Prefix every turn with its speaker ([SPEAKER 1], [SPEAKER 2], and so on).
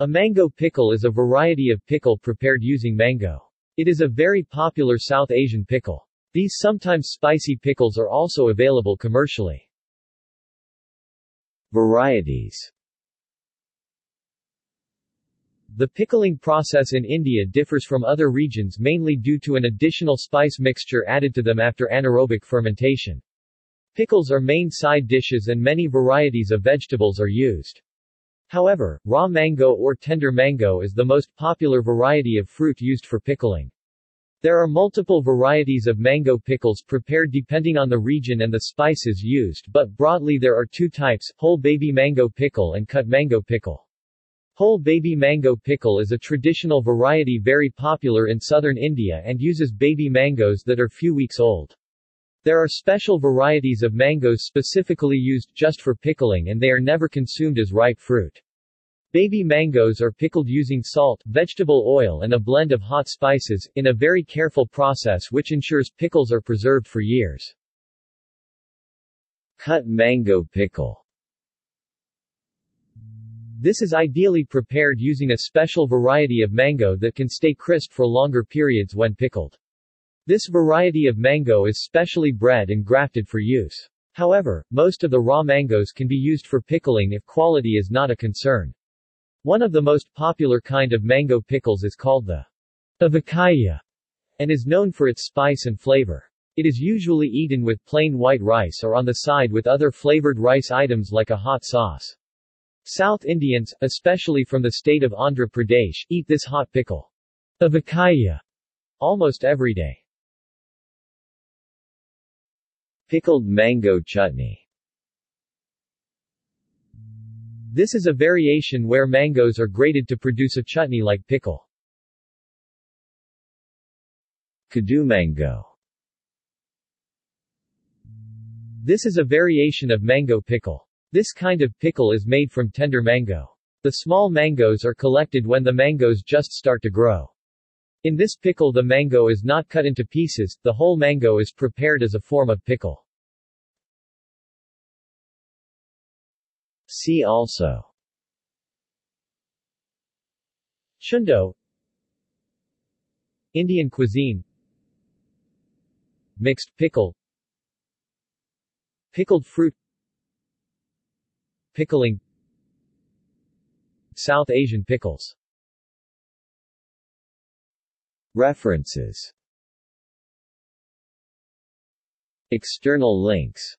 [SPEAKER 1] A mango pickle is a variety of pickle prepared using mango. It is a very popular South Asian pickle. These sometimes spicy pickles are also available commercially. Varieties The pickling process in India differs from other regions mainly due to an additional spice mixture added to them after anaerobic fermentation. Pickles are main side dishes and many varieties of vegetables are used. However, raw mango or tender mango is the most popular variety of fruit used for pickling. There are multiple varieties of mango pickles prepared depending on the region and the spices used but broadly there are two types, whole baby mango pickle and cut mango pickle. Whole baby mango pickle is a traditional variety very popular in southern India and uses baby mangoes that are few weeks old. There are special varieties of mangoes specifically used just for pickling and they are never consumed as ripe fruit. Baby mangoes are pickled using salt, vegetable oil and a blend of hot spices, in a very careful process which ensures pickles are preserved for years. Cut mango pickle This is ideally prepared using a special variety of mango that can stay crisp for longer periods when pickled. This variety of mango is specially bred and grafted for use. However, most of the raw mangoes can be used for pickling if quality is not a concern. One of the most popular kind of mango pickles is called the avakaya and is known for its spice and flavor. It is usually eaten with plain white rice or on the side with other flavored rice items like a hot sauce. South Indians, especially from the state of Andhra Pradesh, eat this hot pickle avakaya almost every day. Pickled mango chutney This is a variation where mangoes are grated to produce a chutney-like pickle. Kadu mango This is a variation of mango pickle. This kind of pickle is made from tender mango. The small mangoes are collected when the mangoes just start to grow. In this pickle the mango is not cut into pieces, the whole mango is prepared as a form of pickle. See also. Chundo Indian cuisine. Mixed pickle. Pickled fruit. Pickling. South Asian pickles. References. External links